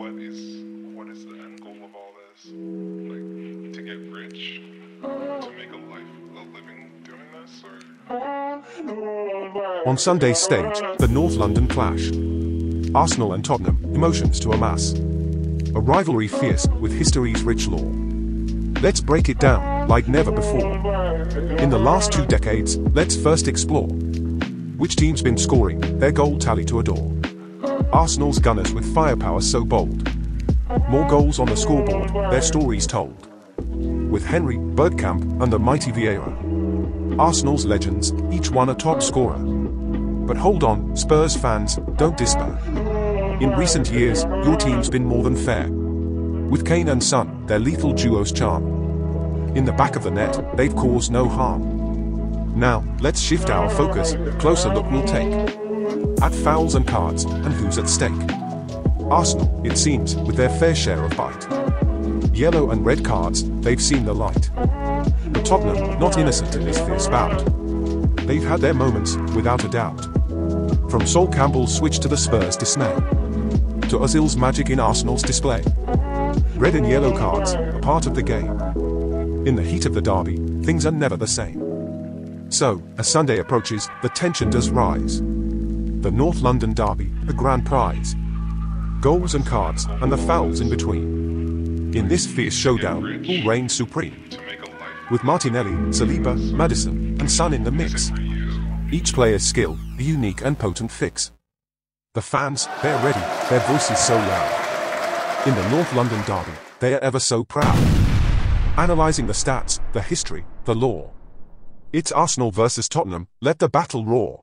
what is what is the end goal of all this? Like to get rich, to make a life, a living doing this, or On Sunday's stage, the North London clash. Arsenal and Tottenham, emotions to amass. A rivalry fierce with history's rich lore. Let's break it down like never before. In the last two decades, let's first explore which team's been scoring their goal tally to adore. Arsenal's gunners with firepower so bold. More goals on the scoreboard, their stories told. With Henry, Bergkamp, and the mighty Vieira. Arsenal's legends, each one a top scorer. But hold on, Spurs fans, don't despair. In recent years, your team's been more than fair. With Kane and Son, their lethal duo's charm. In the back of the net, they've caused no harm. Now, let's shift our focus, closer look we'll take. At fouls and cards, and who's at stake. Arsenal, it seems, with their fair share of bite. Yellow and red cards, they've seen the light. But Tottenham, not innocent in this fierce bout. They've had their moments, without a doubt. From Sol Campbell's switch to the Spurs' dismay. To Ozil's magic in Arsenal's display. Red and yellow cards, a part of the game. In the heat of the derby, things are never the same. So, as Sunday approaches, the tension does rise. The North London derby, the grand prize. Goals and cards, and the fouls in between. In this fierce showdown, who reigns supreme? to make a life With Martinelli, Saliba, Maddison, and Son in the mix. Each player's skill, a unique and potent fix. The fans, they're ready, their voices so loud. In the North London derby, they are ever so proud. Analyzing the stats, the history, the law. It's Arsenal versus Tottenham, let the battle roar.